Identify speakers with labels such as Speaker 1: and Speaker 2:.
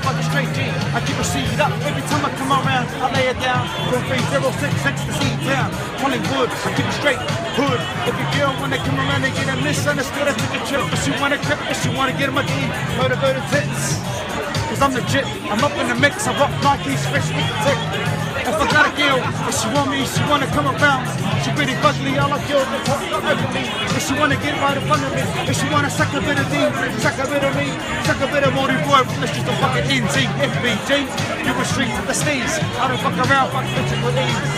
Speaker 1: I'm fucking straight G. I keep a seed up every time I come around. I lay it down. From 306 ecstasy down. Collingwood, I keep it straight. Hood. If you girl wanna come around and get a misunderstood, I take a trip. If she wanna trip, if she wanna get my D, go to go to tits. Cause I'm legit, I'm up in the mix, I rock Nike's fresh with the tick. If she want me, she wanna come around. She pretty ugly, all I kill is ugly. If she wanna get right in front of me, if she wanna suck a bit of D, suck a bit of me, suck a bit of Morty Boy, let's just a fucking NZ, FBG. You were street to the sneeze. I don't fuck around, fuck bitches with ease.